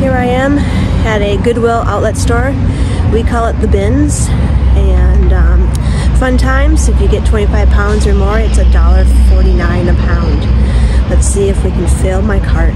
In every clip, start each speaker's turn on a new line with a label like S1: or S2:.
S1: Here I am at a Goodwill outlet store. We call it the bins. And um, fun times, if you get 25 pounds or more, it's $1.49 a pound. Let's see if we can fill my cart.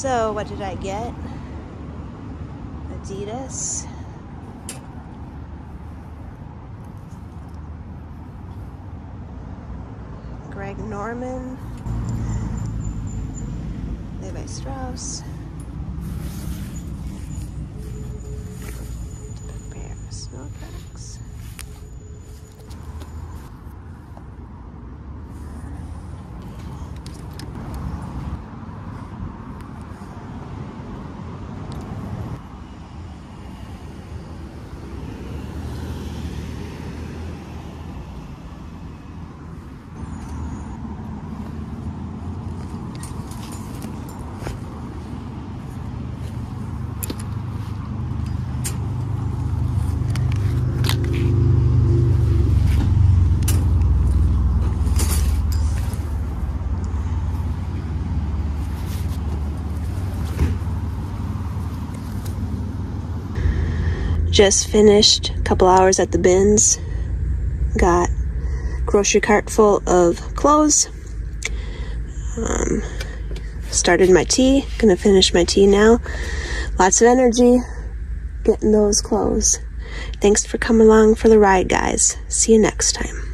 S1: So, what did I get? Adidas. Greg Norman. Levi Strauss. Just finished a couple hours at the bins. Got grocery cart full of clothes. Um, started my tea. Gonna finish my tea now. Lots of energy getting those clothes. Thanks for coming along for the ride, guys. See you next time.